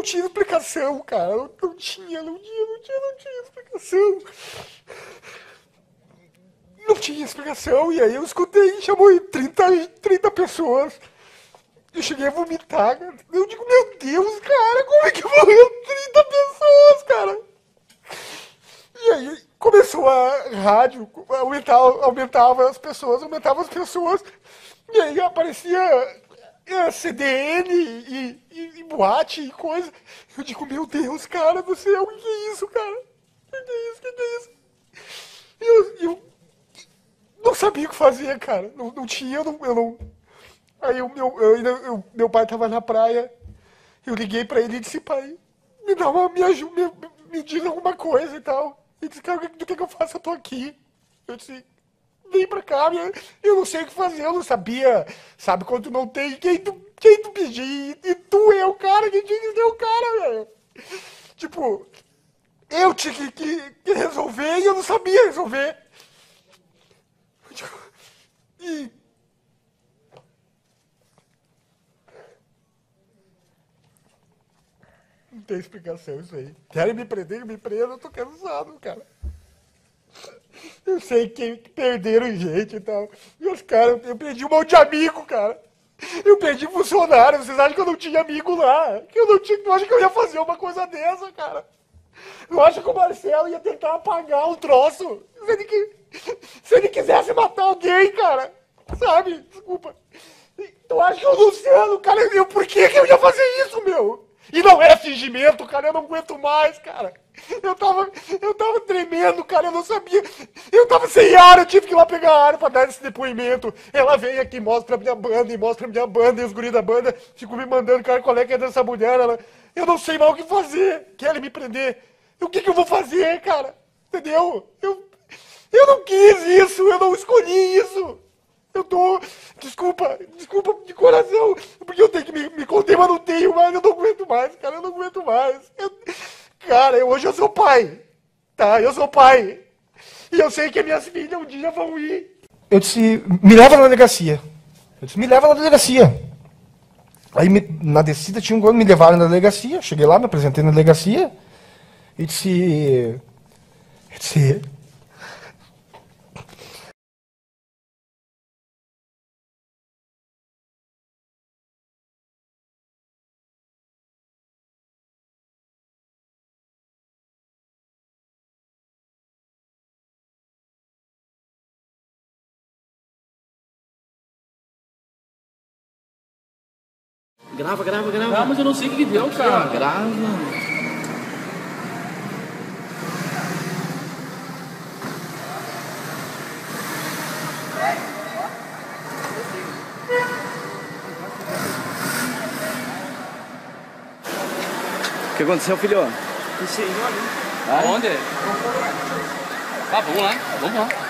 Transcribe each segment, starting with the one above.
não tinha explicação, cara. Não, não tinha, não tinha, não tinha, não tinha explicação. Não tinha explicação. E aí eu escutei, chamou 30, 30 pessoas. Eu cheguei a vomitar. Eu digo, meu Deus, cara, como é que morreu 30 pessoas, cara? E aí começou a rádio, aumentava, aumentava as pessoas, aumentava as pessoas. E aí aparecia CDN e, e, e, boate e coisa. Eu digo, meu Deus, cara do céu, o que é isso, cara? O que é isso, o que é isso? Eu, eu não sabia o que fazer, cara. Não, não tinha, eu não, eu não. Aí o meu, eu, eu, meu pai tava na praia, eu liguei pra ele e disse, pai, me dá uma, me ajuda, me, me diz alguma coisa e tal. Ele disse, cara, do que, que eu faço? Eu tô aqui. Eu disse, vem pra cá, eu não sei o que fazer, eu não sabia, sabe, quando não tem quem tu, quem tu pedir, e tu é o cara que tinha que ser o cara, velho. Tipo, eu tinha que, que, que, resolver e eu não sabia resolver. E... Não tem explicação isso aí. Querem me prender, me prendam, eu tô cansado, cara. Eu sei que perderam gente e tal. E os caras, eu perdi um monte de amigo, cara. Eu perdi funcionário. Vocês acham que eu não tinha amigo lá? Que eu não tinha. Tu acha que eu ia fazer uma coisa dessa, cara? Eu acho que o Marcelo ia tentar apagar o troço. Se ele, que, se ele quisesse matar alguém, cara. Sabe? Desculpa. Tu acha que o Luciano, cara, eu, por que, que eu ia fazer isso, meu? E não é fingimento, cara, eu não aguento mais, cara. Eu tava, eu tava tremendo, cara, eu não sabia. Eu tava sem ar, eu tive que ir lá pegar ar pra dar esse depoimento. Ela vem aqui, mostra a minha banda, e mostra a minha banda, e os guris da banda ficam me mandando, cara, qual é que é dessa mulher? Ela, eu não sei mais o que fazer. Querem me prender. O que, que eu vou fazer, cara? Entendeu? Eu, eu não quis isso, eu não escolhi isso. Eu tô. Desculpa, desculpa de coração, porque eu tenho que me, me conter, mas não tenho mais, eu não aguento mais, cara, eu não aguento mais. Eu, Cara, eu, hoje eu sou pai. Tá? Eu sou pai. E eu sei que minhas filhas um dia vão ir. Eu disse, me leva na delegacia. Eu disse, me leva na delegacia. Aí me, na descida tinha um gol, me levaram na delegacia. Cheguei lá, me apresentei na delegacia. E disse. Eu disse. Grava, grava, grava. Não, mas eu não sei o que deu, cara. Grava. O que aconteceu, filho? Esse aí, olha. Aonde? Ah, vamos lá, vamos lá.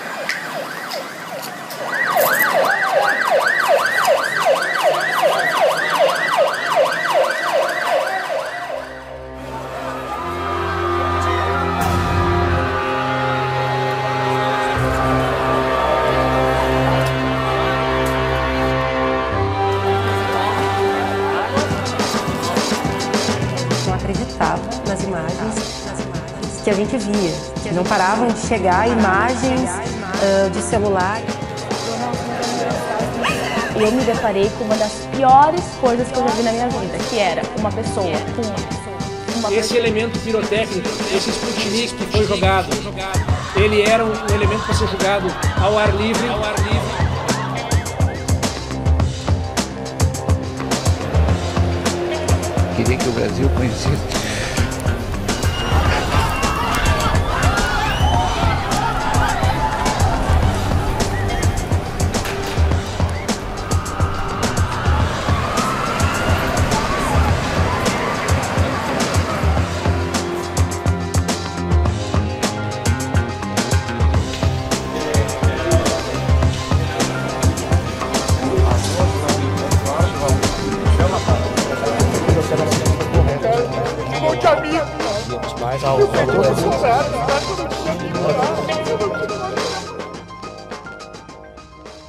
Gente via. Não paravam de chegar imagens uh, de celular. E eu me deparei com uma das piores coisas que eu já vi na minha vida, que era uma pessoa com uma esse elemento pirotécnico, esse Sputnik que foi jogado, ele era um elemento para ser jogado ao ar livre. Ao ar livre. Queria que o Brasil conhecesse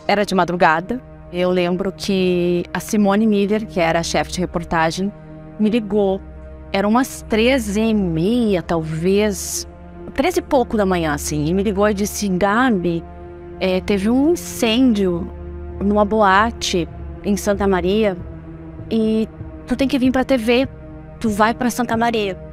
Era de madrugada. Eu lembro que a Simone Miller, que era a chefe de reportagem, me ligou Eram umas 13 e meia, talvez. 13 e pouco da manhã, assim. E me ligou e disse: Gabi, é, teve um incêndio numa boate em Santa Maria e tu tem que vir pra TV. Tu vai pra Santa Maria.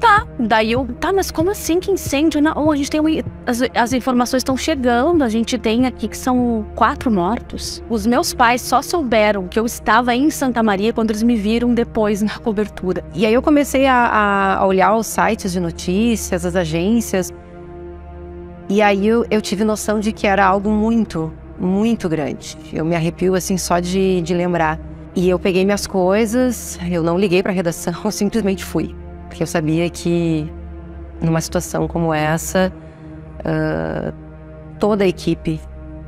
Tá, daí eu, tá, mas como assim que incêndio? Não, a gente tem as, as informações estão chegando, a gente tem aqui que são quatro mortos. Os meus pais só souberam que eu estava em Santa Maria quando eles me viram depois na cobertura. E aí eu comecei a, a olhar os sites de notícias, as agências, e aí eu, eu tive noção de que era algo muito, muito grande. Eu me arrepio assim só de, de lembrar. E eu peguei minhas coisas, eu não liguei para a redação, eu simplesmente fui. Porque eu sabia que numa situação como essa, uh, toda a equipe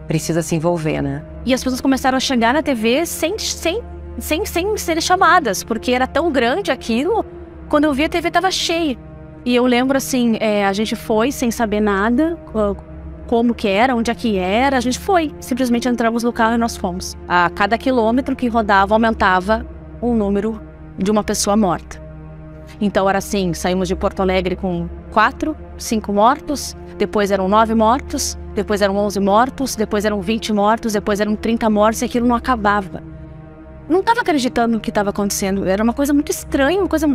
precisa se envolver, né? E as pessoas começaram a chegar na TV sem, sem, sem, sem serem chamadas, porque era tão grande aquilo. Quando eu vi a TV estava cheia. E eu lembro assim, é, a gente foi sem saber nada, como que era, onde é que era, a gente foi. Simplesmente entramos no carro e nós fomos. A cada quilômetro que rodava, aumentava o número de uma pessoa morta. Então era assim, saímos de Porto Alegre com quatro, cinco mortos, depois eram nove mortos, depois eram onze mortos, depois eram vinte mortos, depois eram trinta mortos e aquilo não acabava. Não estava acreditando no que estava acontecendo, era uma coisa muito estranha, uma coisa,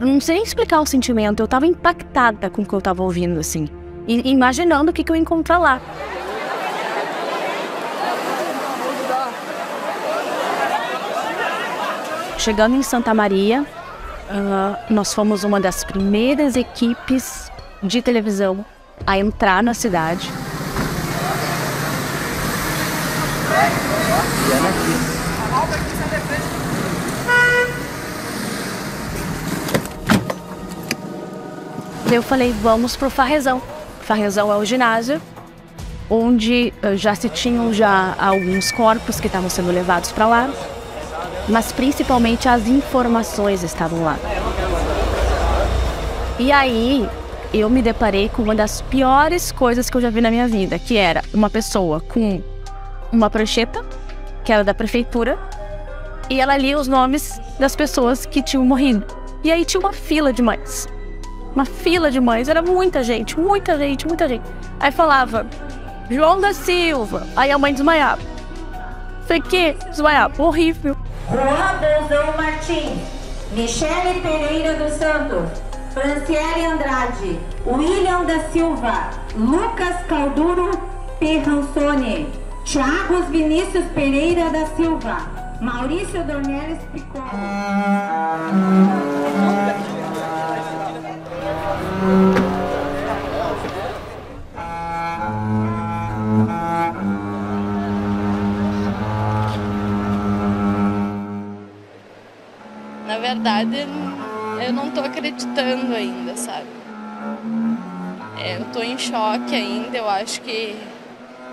não sei nem explicar o sentimento, eu estava impactada com o que eu estava ouvindo assim, e imaginando o que, que eu ia encontrar lá. Chegando em Santa Maria, Uh, nós fomos uma das primeiras equipes de televisão a entrar na cidade. Eu falei, vamos pro Farrezão. Farrezão é o ginásio onde uh, já se tinham já alguns corpos que estavam sendo levados para lá mas principalmente as informações estavam lá. E aí eu me deparei com uma das piores coisas que eu já vi na minha vida, que era uma pessoa com uma prancheta, que era da prefeitura, e ela lia os nomes das pessoas que tinham morrido. E aí tinha uma fila de mães. Uma fila de mães, era muita gente, muita gente, muita gente. Aí falava, João da Silva. Aí a mãe desmaiava. Foi que? Desmaiava. Horrível. Juan Bolzão Martins, Michele Pereira dos Santos, Franciele Andrade, William da Silva, Lucas Calduro Perransone, Thiago Vinícius Pereira da Silva, Maurício Dornelles Picolo. Verdade, eu não tô acreditando ainda, sabe? É, eu tô em choque ainda, eu acho que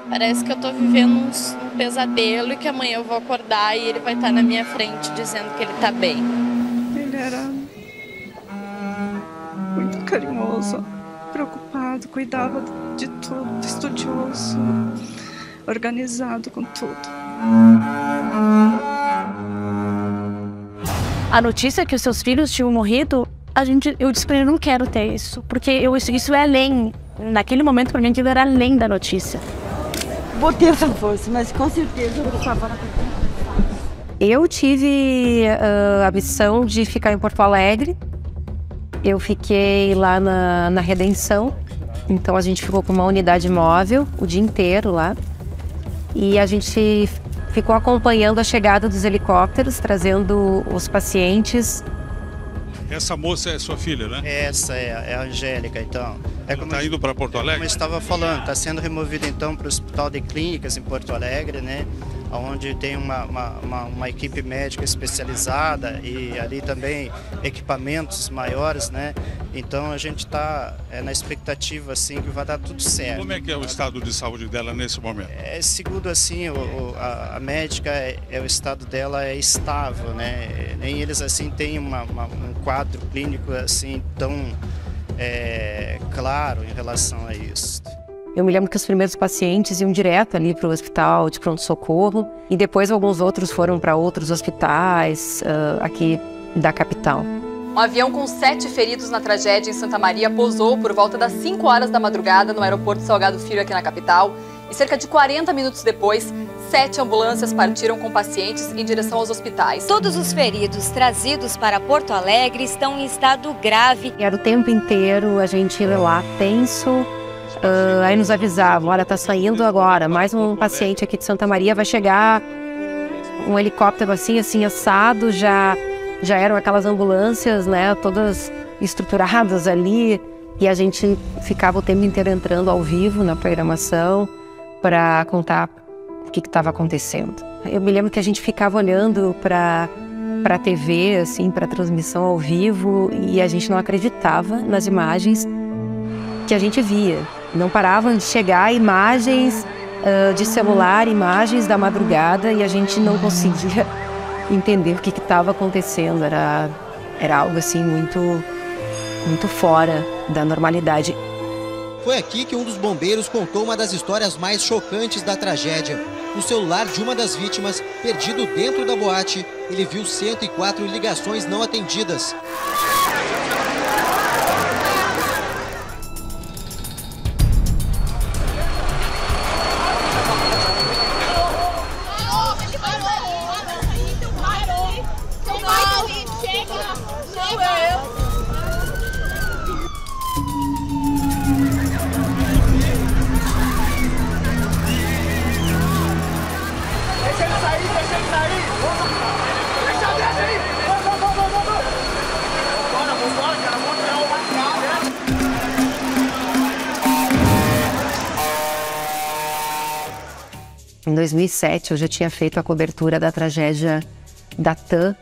parece que eu tô vivendo um, um, pesadelo e que amanhã eu vou acordar e ele vai estar na minha frente dizendo que ele tá bem. Ele era muito carinhoso, preocupado, cuidava de tudo, estudioso, organizado com tudo. A notícia que os seus filhos tinham morrido, a gente, eu disse pra ele, não quero ter isso, porque eu, isso, isso é além. Naquele momento, pra mim, aquilo era além da notícia. Vou ter essa força, mas com certeza eu vou. Eu tive uh, a missão de ficar em Porto Alegre. Eu fiquei lá na, na Redenção. Então a gente ficou com uma unidade móvel o dia inteiro lá. E a gente ficou acompanhando a chegada dos helicópteros, trazendo os pacientes. Essa moça é sua filha, né? Essa é, é a Angélica, então. É Ela está indo para Porto Alegre? Como eu estava falando, está sendo removida então para o Hospital de Clínicas em Porto Alegre, né? Onde tem uma, uma, uma, uma, equipe médica especializada e ali também equipamentos maiores, né? Então a gente está é, na expectativa assim que vai dar tudo certo. Como é que é o estado de saúde dela nesse momento? É, segundo assim, o, a, a, médica, é, é, o estado dela é estável, né? Nem eles assim têm uma, um quadro clínico assim tão é, claro em relação a isso. Eu me lembro que os primeiros pacientes iam direto ali para o hospital de pronto-socorro e depois alguns outros foram para outros hospitais uh, aqui da capital. Um avião com sete feridos na tragédia em Santa Maria pousou por volta das 5 horas da madrugada no aeroporto Salgado Filho, aqui na capital. E cerca de 40 minutos depois, sete ambulâncias partiram com pacientes em direção aos hospitais. Todos os feridos trazidos para Porto Alegre estão em estado grave. Era o tempo inteiro a gente ia lá tenso. Uh, aí nos avisavam, olha, tá saindo agora, mais um paciente aqui de Santa Maria vai chegar um helicóptero assim, assim, assado, já, já eram aquelas ambulâncias, né, todas estruturadas ali, e a gente ficava o tempo inteiro entrando ao vivo na programação para contar o que estava acontecendo. Eu me lembro que a gente ficava olhando para para TV, assim, para transmissão ao vivo, e a gente não acreditava nas imagens que a gente via. Não paravam de chegar imagens uh, de celular, imagens da madrugada, e a gente não conseguia entender o que estava acontecendo. Era, era algo assim muito, muito fora da normalidade. Foi aqui que um dos bombeiros contou uma das histórias mais chocantes da tragédia. No celular de uma das vítimas, perdido dentro da boate, ele viu 104 ligações não atendidas. 2007, eu já tinha feito a cobertura da tragédia da TAM.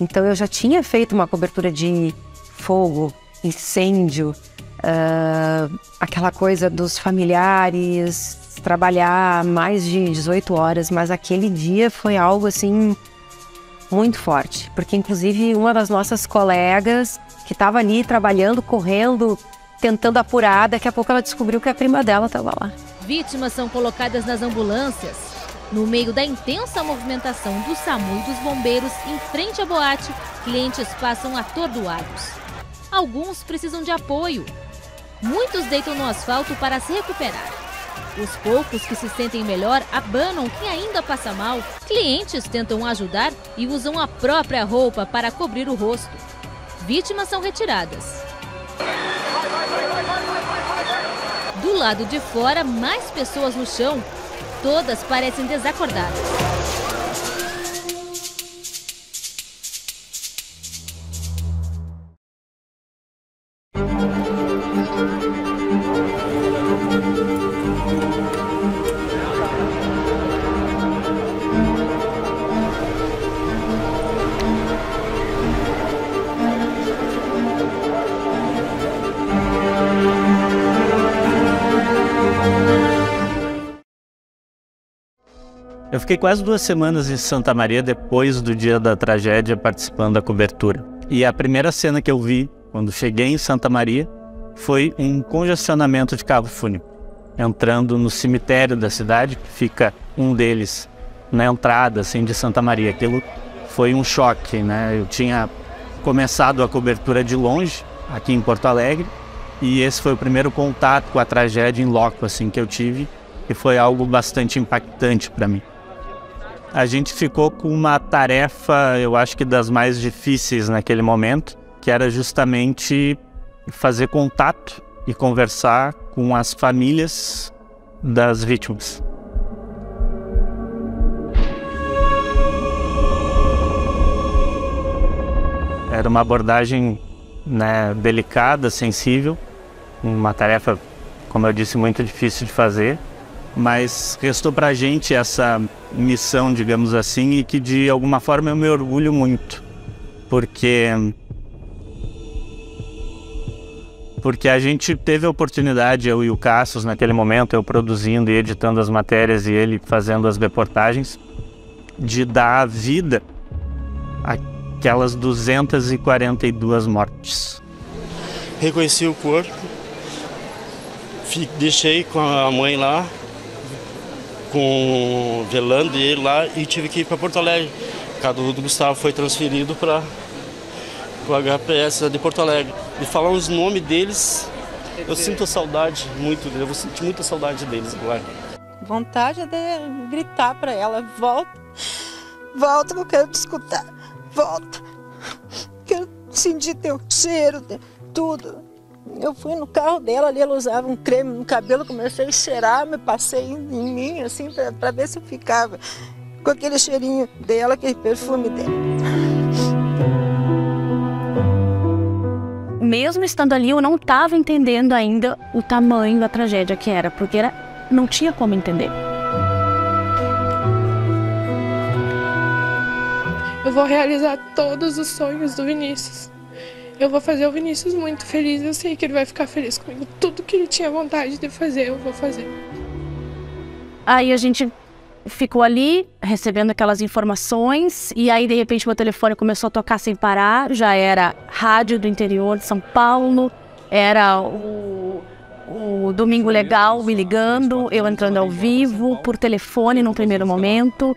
Então, eu já tinha feito uma cobertura de fogo, incêndio, uh, aquela coisa dos familiares, trabalhar mais de 18 horas. Mas aquele dia foi algo assim muito forte, porque inclusive uma das nossas colegas que estava ali trabalhando, correndo, tentando apurar, daqui a pouco ela descobriu que a prima dela estava lá. Vítimas são colocadas nas ambulâncias. No meio da intensa movimentação do SAMU e dos bombeiros em frente à boate, clientes passam atordoados. Alguns precisam de apoio. Muitos deitam no asfalto para se recuperar. Os poucos que se sentem melhor abanam quem ainda passa mal. Clientes tentam ajudar e usam a própria roupa para cobrir o rosto. Vítimas são retiradas. Do lado de fora, mais pessoas no chão. Todas parecem desacordadas. Eu fiquei quase duas semanas em Santa Maria depois do dia da tragédia participando da cobertura. E a primeira cena que eu vi quando cheguei em Santa Maria foi um congestionamento de carro fúnebre. Entrando no cemitério da cidade, que fica um deles na entrada assim, de Santa Maria. Aquilo foi um choque, né? Eu tinha começado a cobertura de longe, aqui em Porto Alegre, e esse foi o primeiro contato com a tragédia em loco assim, que eu tive, e foi algo bastante impactante para mim a gente ficou com uma tarefa, eu acho que das mais difíceis naquele momento, que era justamente fazer contato e conversar com as famílias das vítimas. Era uma abordagem né, delicada, sensível, uma tarefa, como eu disse, muito difícil de fazer mas restou para a gente essa missão, digamos assim, e que de alguma forma eu me orgulho muito, porque porque a gente teve a oportunidade, eu e o Cassius naquele momento, eu produzindo e editando as matérias e ele fazendo as reportagens, de dar vida àquelas 242 mortes. Reconheci o corpo, deixei com a mãe lá, com velando ele lá e tive que ir para Porto Alegre. O do Gustavo foi transferido para a HPS de Porto Alegre. De falar os nomes deles, eu sinto saudade muito, eu vou sentir muita saudade deles agora. Vontade é de gritar para ela, volta, volta que eu quero te escutar, volta. Quero sentir teu cheiro, tudo. Eu fui no carro dela ali, ela usava um creme no cabelo, comecei a cheirar, me passei em, em mim, assim, para ver se eu ficava com aquele cheirinho dela, aquele perfume dela. Mesmo estando ali, eu não estava entendendo ainda o tamanho da tragédia que era, porque era, não tinha como entender. Eu vou realizar todos os sonhos do Vinícius. Eu vou fazer o Vinícius muito feliz. Eu sei que ele vai ficar feliz comigo. Tudo que ele tinha vontade de fazer, eu vou fazer. Aí a gente ficou ali recebendo aquelas informações e aí de repente meu telefone começou a tocar sem parar. Já era rádio do interior de São Paulo, era o, o Domingo Legal me ligando, eu entrando ao vivo por telefone no primeiro momento.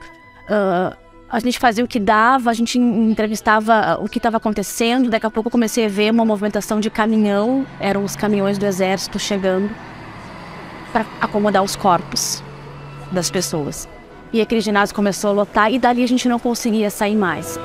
Uh, a gente fazia o que dava, a gente entrevistava o que estava acontecendo. Daqui a pouco eu comecei a ver uma movimentação de caminhão, eram os caminhões do exército chegando para acomodar os corpos das pessoas. E aquele ginásio começou a lotar e dali a gente não conseguia sair mais.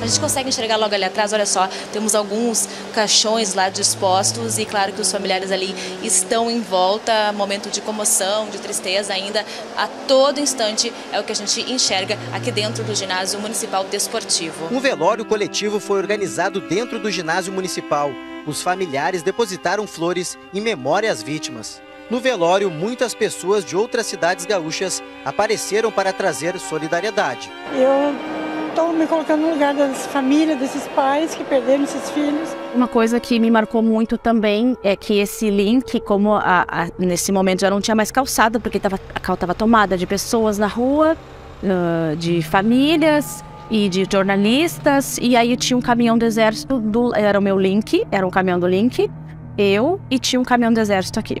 A gente consegue enxergar logo ali atrás, olha só, temos alguns caixões lá dispostos e claro que os familiares ali estão em volta, momento de comoção, de tristeza ainda, a todo instante é o que a gente enxerga aqui dentro do ginásio municipal desportivo. Um velório coletivo foi organizado dentro do ginásio municipal. Os familiares depositaram flores em memória às vítimas. No velório, muitas pessoas de outras cidades gaúchas apareceram para trazer solidariedade. Eu estou me colocando no lugar das famílias, desses pais que perderam esses filhos. Uma coisa que me marcou muito também é que esse link, como a, a, nesse momento já não tinha mais calçada, porque tava, a cal estava tomada de pessoas na rua, uh, de famílias e de jornalistas, e aí tinha um caminhão do exército, do, era o meu link, era um caminhão do link, eu, e tinha um caminhão do exército aqui.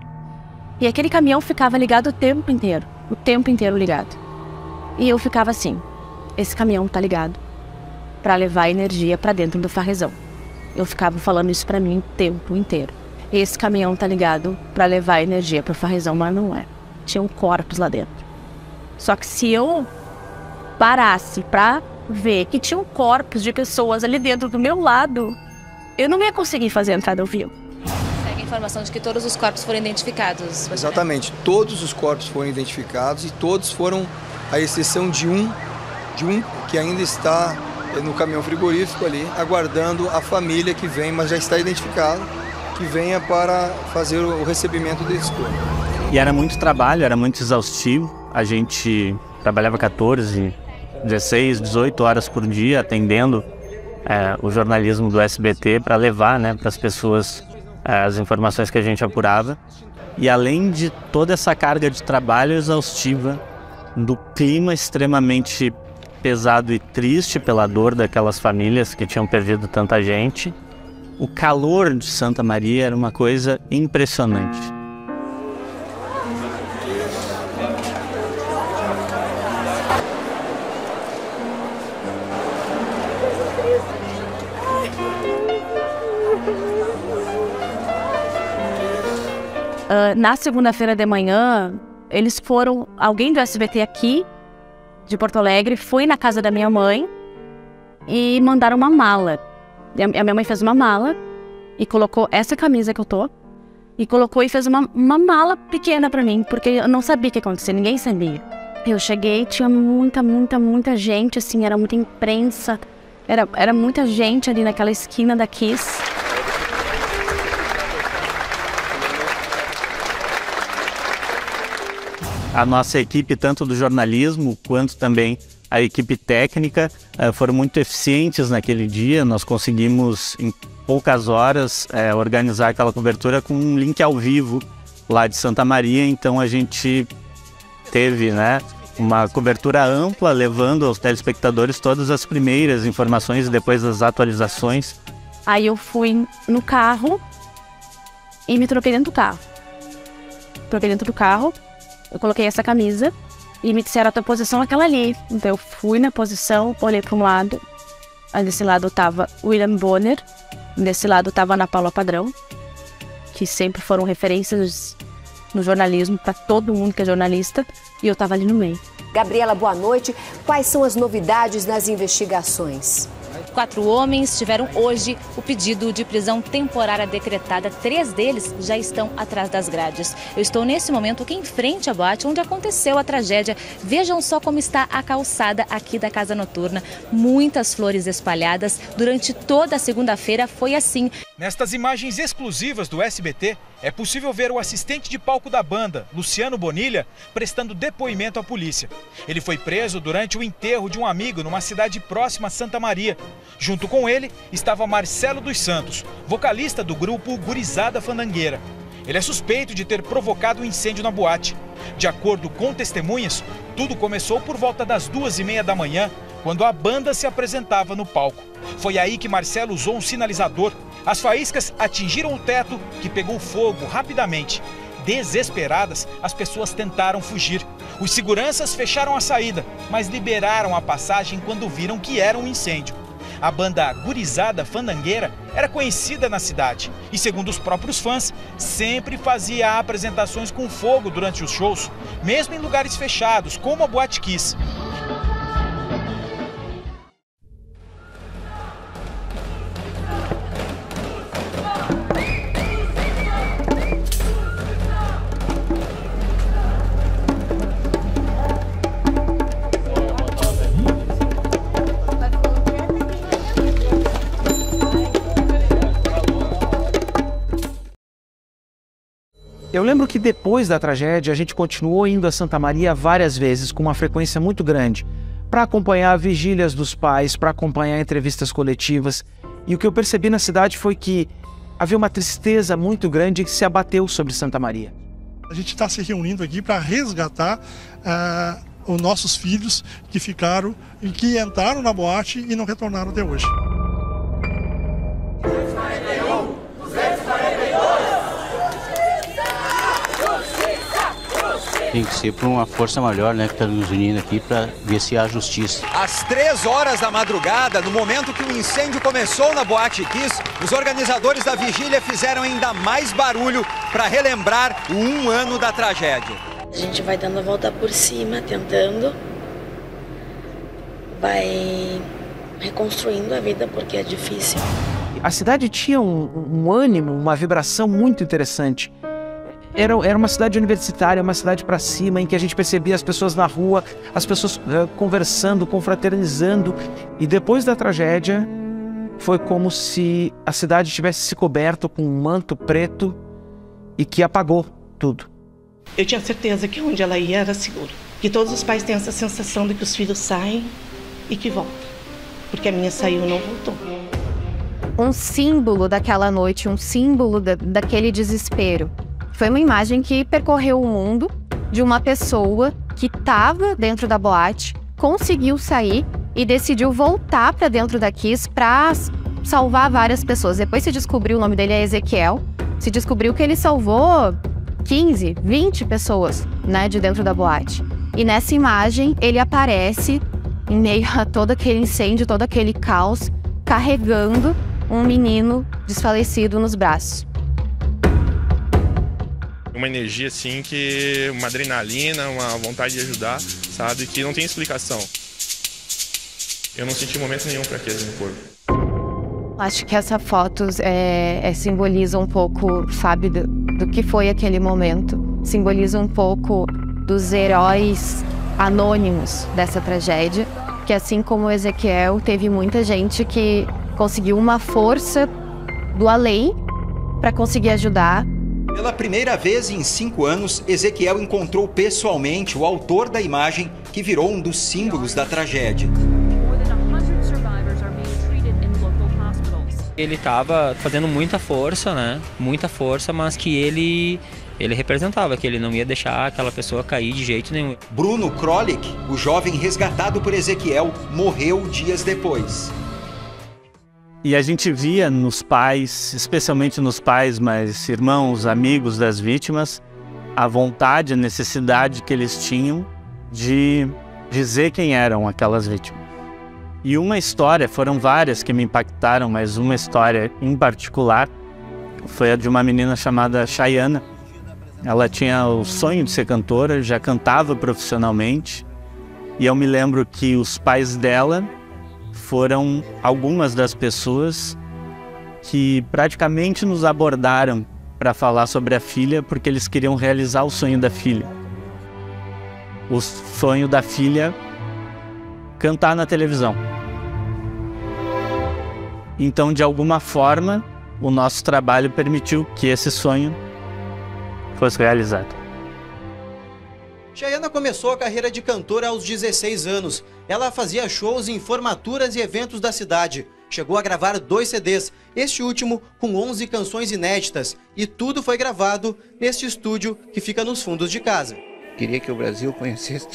E aquele caminhão ficava ligado o tempo inteiro, o tempo inteiro ligado. E eu ficava assim: esse caminhão tá ligado para levar energia para dentro do farrezão. Eu ficava falando isso para mim o tempo inteiro. Esse caminhão tá ligado para levar energia para o farrezão, mas não é. Tinham corpos lá dentro. Só que se eu parasse para ver que tinham corpos de pessoas ali dentro do meu lado, eu não ia conseguir fazer a entrada ao vivo informação de que todos os corpos foram identificados. Exatamente, todos os corpos foram identificados e todos foram, à exceção de um, de um que ainda está no caminhão frigorífico ali, aguardando a família que vem, mas já está identificado, que venha para fazer o recebimento desse corpo. E era muito trabalho, era muito exaustivo. A gente trabalhava 14, 16, 18 horas por dia atendendo é, o jornalismo do SBT para levar né, para as pessoas as informações que a gente apurava. E além de toda essa carga de trabalho exaustiva, do clima extremamente pesado e triste pela dor daquelas famílias que tinham perdido tanta gente, o calor de Santa Maria era uma coisa impressionante. Uh, na segunda-feira de manhã, eles foram. Alguém do SBT aqui, de Porto Alegre, foi na casa da minha mãe e mandaram uma mala. A minha mãe fez uma mala e colocou essa camisa que eu tô. E colocou e fez uma, uma mala pequena para mim, porque eu não sabia o que ia acontecer, ninguém sabia. Eu cheguei, tinha muita, muita, muita gente, assim, era muita imprensa, era, era muita gente ali naquela esquina da Kiss. A nossa equipe, tanto do jornalismo quanto também a equipe técnica, eh, foram muito eficientes naquele dia. Nós conseguimos, em poucas horas, eh, organizar aquela cobertura com um link ao vivo lá de Santa Maria. Então a gente teve né, uma cobertura ampla, levando aos telespectadores todas as primeiras informações e depois as atualizações. Aí eu fui no carro e me troquei dentro do carro. Troquei dentro do carro eu coloquei essa camisa e me disseram a tua posição é aquela ali. Então eu fui na posição, olhei para um lado Desse lado tava William Bonner, desse lado tava Ana Paula Padrão, que sempre foram referências no jornalismo para todo mundo que é jornalista, e eu tava ali no meio. Gabriela, boa noite. Quais são as novidades nas investigações? Quatro homens tiveram hoje o pedido de prisão temporária decretada. Três deles já estão atrás das grades. Eu estou nesse momento aqui em frente à boate onde aconteceu a tragédia. Vejam só como está a calçada aqui da casa noturna. Muitas flores espalhadas. Durante toda a segunda-feira foi assim. Nestas imagens exclusivas do SBT, é possível ver o assistente de palco da banda, Luciano Bonilha, prestando depoimento à polícia. Ele foi preso durante o enterro de um amigo numa cidade próxima a Santa Maria. Junto com ele estava Marcelo dos Santos, vocalista do grupo Gurizada Fandangueira. Ele é suspeito de ter provocado um incêndio na boate. De acordo com testemunhas, tudo começou por volta das duas e meia da manhã, quando a banda se apresentava no palco. Foi aí que Marcelo usou um sinalizador. As faíscas atingiram o teto, que pegou fogo rapidamente. Desesperadas, as pessoas tentaram fugir. Os seguranças fecharam a saída, mas liberaram a passagem quando viram que era um incêndio. A banda Gurizada Fandangueira era conhecida na cidade e, segundo os próprios fãs, sempre fazia apresentações com fogo durante os shows, mesmo em lugares fechados, como a Boate Kiss. Eu lembro que depois da tragédia a gente continuou indo a Santa Maria várias vezes, com uma frequência muito grande, para acompanhar vigílias dos pais, para acompanhar entrevistas coletivas. E o que eu percebi na cidade foi que havia uma tristeza muito grande que se abateu sobre Santa Maria. A gente está se reunindo aqui para resgatar uh, os nossos filhos que ficaram e que entraram na boate e não retornaram até hoje. Tem que ser por uma força maior, né, que está nos unindo aqui para ver se há justiça. Às três horas da madrugada, no momento que o incêndio começou na Boate Kiss, os organizadores da vigília fizeram ainda mais barulho para relembrar o um ano da tragédia. A gente vai dando a volta por cima, tentando, vai reconstruindo a vida porque é difícil. A cidade tinha um, um ânimo, uma vibração muito interessante era, era uma cidade universitária, uma cidade para cima, em que a gente percebia as pessoas na rua, as pessoas uh, conversando, confraternizando. E depois da tragédia, foi como se a cidade tivesse se coberto com um manto preto e que apagou tudo. Eu tinha certeza que onde ela ia era seguro. Que todos os pais têm essa sensação de que os filhos saem e que voltam. Porque a minha saiu e não voltou. Um símbolo daquela noite, um símbolo da, daquele desespero. Foi uma imagem que percorreu o mundo de uma pessoa que estava dentro da boate, conseguiu sair e decidiu voltar para dentro da Kiss para salvar várias pessoas. Depois se descobriu o nome dele é Ezequiel. Se descobriu que ele salvou 15, 20 pessoas, né, de dentro da boate. E nessa imagem ele aparece em meio a todo aquele incêndio, todo aquele caos, carregando um menino desfalecido nos braços uma energia assim que uma adrenalina, uma vontade de ajudar, sabe, que não tem explicação. Eu não senti momento nenhum fraqueza no corpo. Acho que essa foto é, é, simboliza um pouco, sabe, do, do que foi aquele momento. Simboliza um pouco dos heróis anônimos dessa tragédia. Que assim como Ezequiel, teve muita gente que conseguiu uma força do além para conseguir ajudar pela primeira vez em cinco anos, Ezequiel encontrou pessoalmente o autor da imagem que virou um dos símbolos da tragédia. Ele estava fazendo muita força, né? Muita força, mas que ele ele representava que ele não ia deixar aquela pessoa cair de jeito nenhum. Bruno Krolik, o jovem resgatado por Ezequiel, morreu dias depois. E a gente via nos pais, especialmente nos pais, mas irmãos, amigos das vítimas, a vontade, a necessidade que eles tinham de dizer quem eram aquelas vítimas. E uma história, foram várias que me impactaram, mas uma história em particular foi a de uma menina chamada Chayana. Ela tinha o sonho de ser cantora, já cantava profissionalmente. E eu me lembro que os pais dela foram algumas das pessoas que praticamente nos abordaram para falar sobre a filha porque eles queriam realizar o sonho da filha. O sonho da filha cantar na televisão. Então, de alguma forma, o nosso trabalho permitiu que esse sonho fosse realizado. Chayana começou a carreira de cantora aos 16 anos. Ela fazia shows em formaturas e eventos da cidade. Chegou a gravar dois CDs, este último com 11 canções inéditas. E tudo foi gravado neste estúdio que fica nos fundos de casa. Queria que o Brasil conhecesse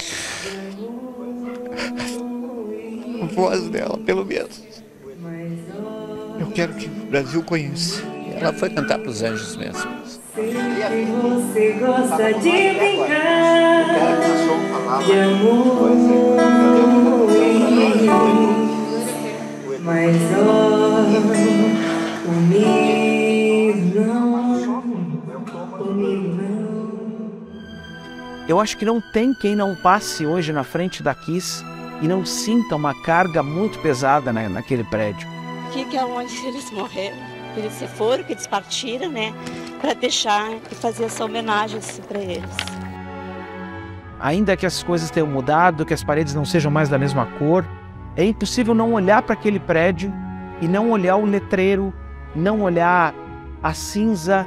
a voz dela, pelo menos. Eu quero que o Brasil conheça. Ela foi cantar para os anjos mesmo. Você gosta de brincar de amor, mas ó, comigo não, comigo não. Eu acho que não tem quem não passe hoje na frente da Kiss e não sinta uma carga muito pesada né, naquele prédio. Aqui que é onde eles morreram, que eles se foram, que eles partiram, né? Para deixar e fazer essa homenagem assim, para eles. Ainda que as coisas tenham mudado, que as paredes não sejam mais da mesma cor, é impossível não olhar para aquele prédio e não olhar o letreiro, não olhar a cinza,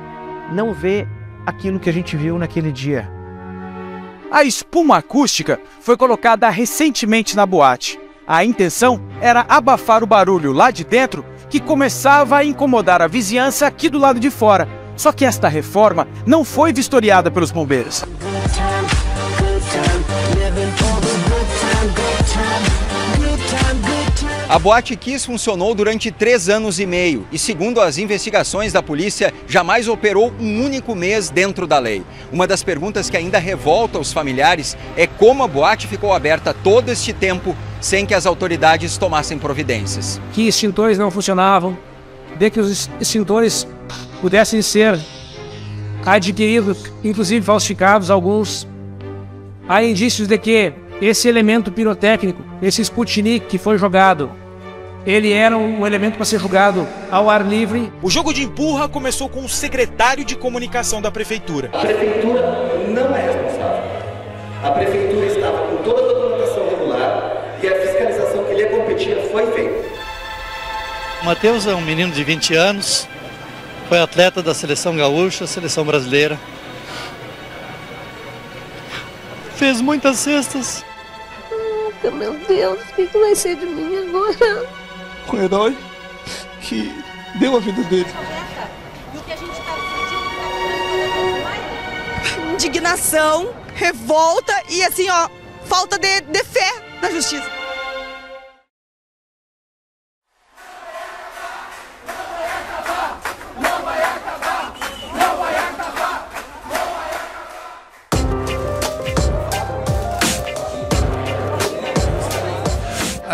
não ver aquilo que a gente viu naquele dia. A espuma acústica foi colocada recentemente na boate. A intenção era abafar o barulho lá de dentro que começava a incomodar a vizinhança aqui do lado de fora. Só que esta reforma não foi vistoriada pelos bombeiros. A Boate Kiss funcionou durante três anos e meio e, segundo as investigações da polícia, jamais operou um único mês dentro da lei. Uma das perguntas que ainda revolta os familiares é como a boate ficou aberta todo este tempo sem que as autoridades tomassem providências. Que extintores não funcionavam, de que os extintores pudessem ser adquiridos, inclusive falsificados alguns. Há indícios de que esse elemento pirotécnico, esse Sputnik que foi jogado, ele era um elemento para ser jogado ao ar livre. O jogo de empurra começou com o secretário de comunicação da prefeitura. A prefeitura não é responsável. A prefeitura estava com toda a documentação regular e a fiscalização que lhe competia foi feita. Matheus é um menino de 20 anos, foi atleta da seleção gaúcha, seleção brasileira. Fez muitas cestas. Oh, meu Deus, o que vai ser de mim agora? Um herói que deu a vida dele. Indignação, revolta e assim, ó, falta de, de fé na justiça.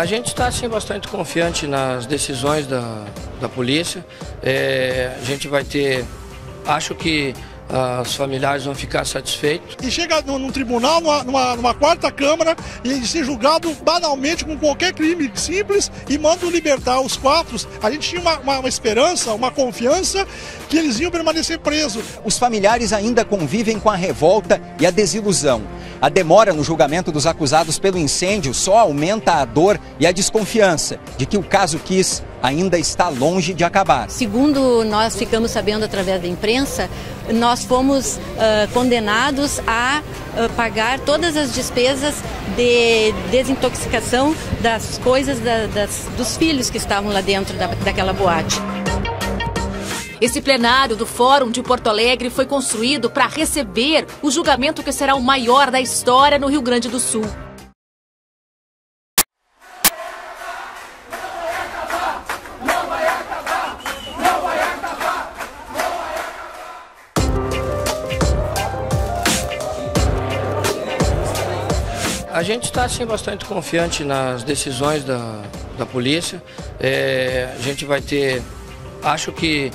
A gente está assim, bastante confiante nas decisões da, da polícia. É, a gente vai ter. Acho que ah, os familiares vão ficar satisfeitos. E chega num, num tribunal, numa, numa, numa, quarta câmara, e ser julgado banalmente com qualquer crime simples e mandam libertar os quatro. A gente tinha uma, uma, uma esperança, uma confiança que eles iam permanecer presos. Os familiares ainda convivem com a revolta e a desilusão. A demora no julgamento dos acusados pelo incêndio só aumenta a dor e a desconfiança de que o caso Kiss ainda está longe de acabar. Segundo nós ficamos sabendo através da imprensa, nós fomos uh, condenados a uh, pagar todas as despesas de desintoxicação das coisas da, das, dos filhos que estavam lá dentro da, daquela boate. Esse plenário do Fórum de Porto Alegre foi construído para receber o julgamento que será o maior da história no Rio Grande do Sul. Gente está assim, bastante confiante nas decisões da, da polícia. É, a gente vai ter, acho que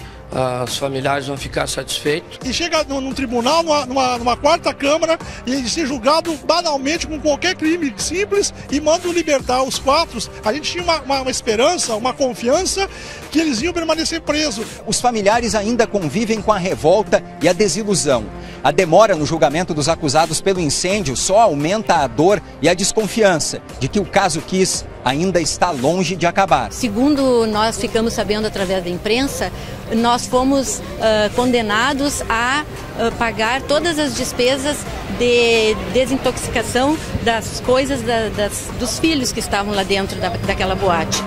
os familiares vão ficar satisfeitos. E chega num tribunal, numa, numa, numa, quarta câmara, e ser julgado banalmente com qualquer crime simples e mandam libertar os quatro. A gente tinha uma, uma, uma esperança, uma confiança que eles iam permanecer presos. Os familiares ainda convivem com a revolta e a desilusão. A demora no julgamento dos acusados pelo incêndio só aumenta a dor e a desconfiança de que o caso Kiss ainda está longe de acabar. Segundo nós ficamos sabendo através da imprensa, nós fomos uh, condenados a uh, pagar todas as despesas de desintoxicação das coisas da, das, dos filhos que estavam lá dentro da, daquela boate.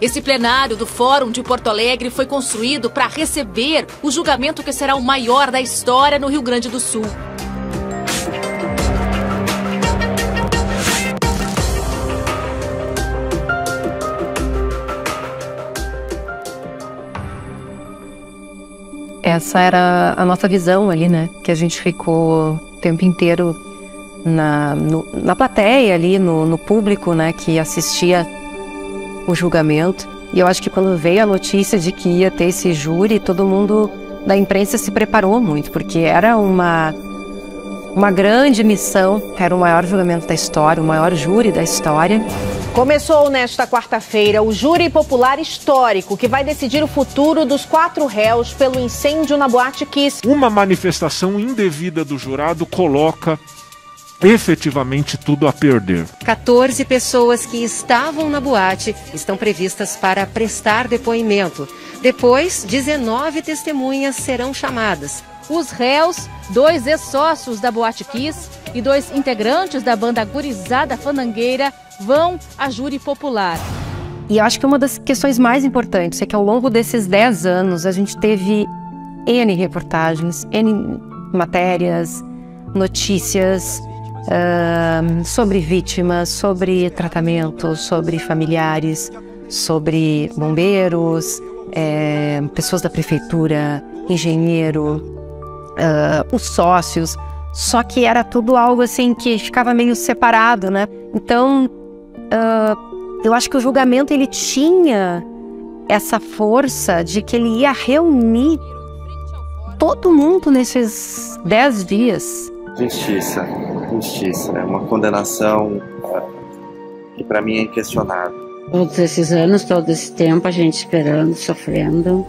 Esse plenário do Fórum de Porto Alegre foi construído para receber o julgamento que será o maior da história no Rio Grande do Sul. Essa era a nossa visão ali, né? Que a gente ficou o tempo inteiro na, no, na plateia ali, no, no público, né? Que assistia o julgamento. E eu acho que quando veio a notícia de que ia ter esse júri, todo mundo da imprensa se preparou muito, porque era uma uma grande missão, era o maior julgamento da história, o maior júri da história. Começou nesta quarta-feira o júri popular histórico que vai decidir o futuro dos quatro réus pelo incêndio na Boate Kiss. Uma manifestação indevida do jurado coloca efetivamente tudo a perder. 14 pessoas que estavam na boate estão previstas para prestar depoimento. Depois, 19 testemunhas serão chamadas. Os réus, dois ex-sócios da Boate Kiss e dois integrantes da banda Gurizada Fanangueira vão a júri popular. E eu acho que uma das questões mais importantes é que ao longo desses 10 anos a gente teve N reportagens, N matérias, notícias uh, sobre vítimas, sobre tratamento, sobre familiares, sobre bombeiros, é, pessoas da prefeitura, engenheiro, uh, os sócios. Só que era tudo algo assim que ficava meio separado, né? Então, uh, eu acho que o julgamento ele tinha essa força de que ele ia reunir todo mundo nesses dez dias. Justiça, justiça. É uma condenação que para mim é inquestionável. Todos esses anos, todo esse tempo, a gente esperando, sofrendo.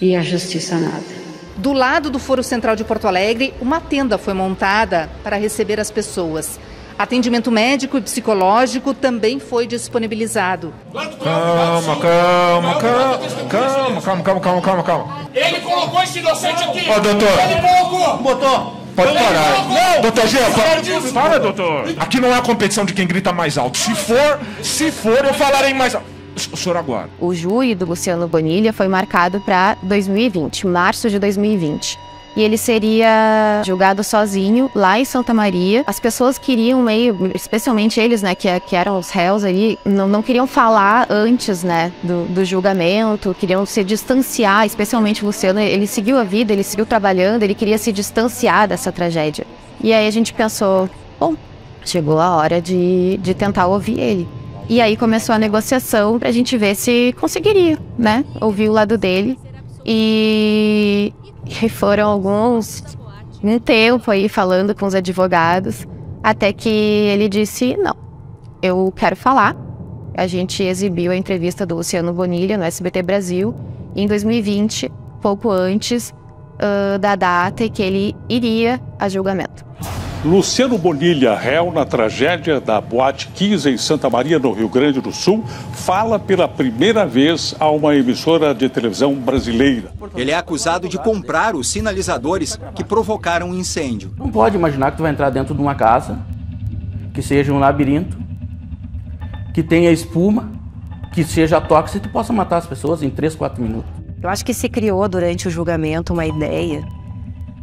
E a justiça nada. Do lado do Foro Central de Porto Alegre, uma tenda foi montada para receber as pessoas. Atendimento médico e psicológico também foi disponibilizado. Calma, calma, calma, calma, calma, calma, calma, calma, calma. Ele colocou esse inocente aqui. Ó, doutor. Ele colocou. Botou. Pode parar. Não. Doutor Jean, para, para, doutor. Aqui não é a competição de quem grita mais alto. Se for, se for, eu falarei mais alto o senhor. O júri do Luciano Bonilha foi marcado para 2020, março de 2020. E ele seria julgado sozinho lá em Santa Maria. As pessoas queriam meio, especialmente eles, né, que, que eram os réus ali, não, não queriam falar antes, né, do, do julgamento, queriam se distanciar, especialmente o Luciano. Ele seguiu a vida, ele seguiu trabalhando, ele queria se distanciar dessa tragédia. E aí a gente pensou, bom, chegou a hora de, de tentar ouvir ele. E aí começou a negociação pra gente ver se conseguiria, né? Ouvir o lado dele. E, e foram alguns um tempo aí falando com os advogados, até que ele disse: não, eu quero falar. A gente exibiu a entrevista do Luciano Bonilha no SBT Brasil em 2020, pouco antes uh, da data em que ele iria a julgamento. Luciano Bonilha, réu na tragédia da Boate 15 em Santa Maria, no Rio Grande do Sul, fala pela primeira vez a uma emissora de televisão brasileira. Ele é acusado de comprar os sinalizadores que provocaram o um incêndio. Não pode imaginar que tu vai entrar dentro de uma casa, que seja um labirinto, que tenha espuma, que seja tóxico e tu possa matar as pessoas em 3, 4 minutos. Eu acho que se criou durante o julgamento uma ideia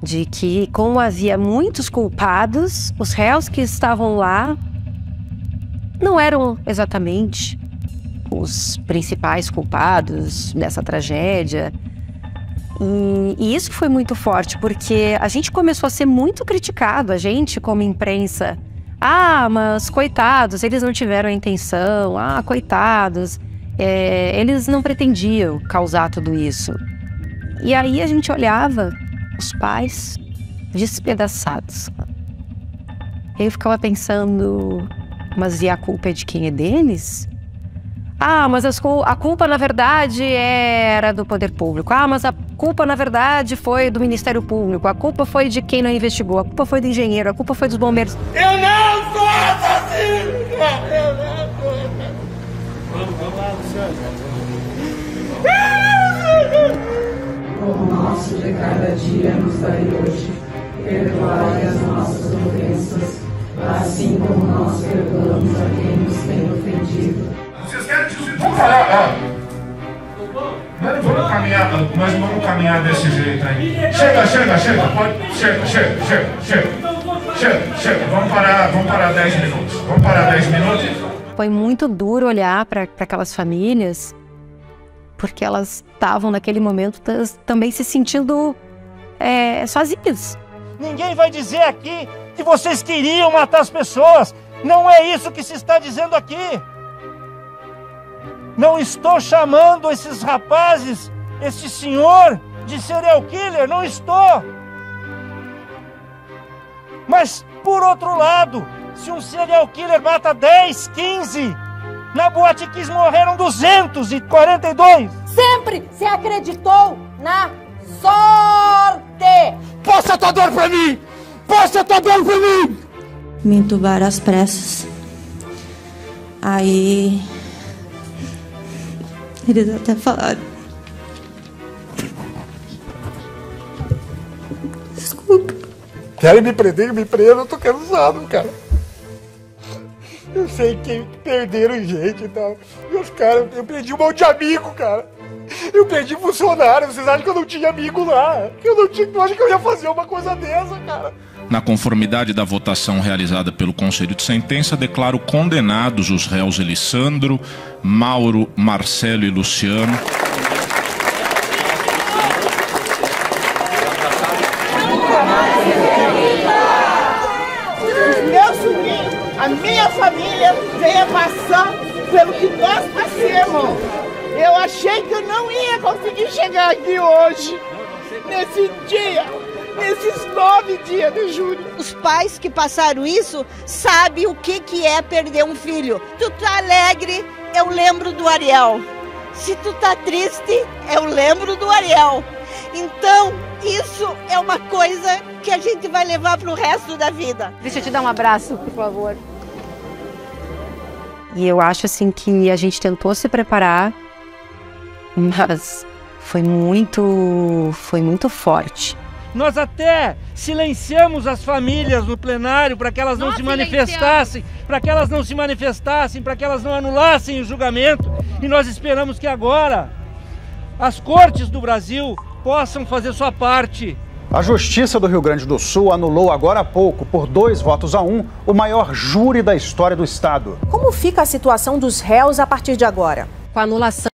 de que, como havia muitos culpados, os réus que estavam lá não eram exatamente os principais culpados dessa tragédia. E, e isso foi muito forte, porque a gente começou a ser muito criticado, a gente como imprensa. Ah, mas coitados, eles não tiveram a intenção. Ah, coitados, é, eles não pretendiam causar tudo isso. E aí a gente olhava os pais despedaçados. Eu ficava pensando, mas e a culpa é de quem é deles? Ah, mas as, a culpa na verdade era do poder público. Ah, mas a culpa na verdade foi do Ministério Público. A culpa foi de quem não investigou. A culpa foi do engenheiro. A culpa foi dos bombeiros. Eu não sou assassino! Eu não sou Vamos, vamos lá, O nosso de cada dia nos dai hoje. Perdoai as nossas ofensas, assim como nós perdoamos a quem nos tem ofendido vocês querem que Vamos falar, ó. Nós vamos caminhar, nós vamos caminhar desse jeito aí. Chega, chega, chega, pode. Chega, chega, chega, chega. Chega, chega. Vamos parar, vamos parar 10 minutos. Vamos parar 10 minutos. Foi muito duro olhar para aquelas famílias, porque elas estavam naquele momento também se sentindo é, sozinhas. Ninguém vai dizer aqui que vocês queriam matar as pessoas. Não é isso que se está dizendo aqui. Não estou chamando esses rapazes, esse senhor, de serial killer, não estou. Mas, por outro lado, se um serial killer mata 10, 15, na Boate Kiss morreram 242. Sempre se acreditou na sorte. Possa tua dor pra mim! Possa tua dor pra mim! Me entubaram as pressas. Aí eles até falaram. Desculpa. Querem me prender, me prendam, eu tô cansado, cara. Eu sei que perderam gente e tal. Meus caras, eu perdi um monte de amigo, cara. Eu perdi funcionário. Vocês acham que eu não tinha amigo lá? Eu não tinha. Eu acho que eu ia fazer uma coisa dessa, cara. Na conformidade da votação realizada pelo Conselho de Sentença, declaro condenados os réus Elissandro, Mauro, Marcelo e Luciano. Pelo que nós passamos. Eu achei que eu não ia conseguir chegar aqui hoje, nesse dia nesses nove dias de julho. Os pais que passaram isso sabem o que, que é perder um filho. Tu tá alegre, eu lembro do Ariel. Se tu tá triste, eu lembro do Ariel. Então, isso é uma coisa que a gente vai levar pro resto da vida. Deixa eu te dar um abraço, por favor. E eu acho assim que a gente tentou se preparar, mas foi muito, foi muito forte. Nós até silenciamos as famílias no plenário para que elas não Nós se manifestassem, para que elas não se manifestassem, para que elas não anulassem o julgamento. E nós esperamos que agora as cortes do Brasil possam fazer sua parte. A Justiça do Rio Grande do Sul anulou agora há pouco, por dois votos a um, o maior júri da história do Estado. Como fica a situação dos réus a partir de agora? Com a anulação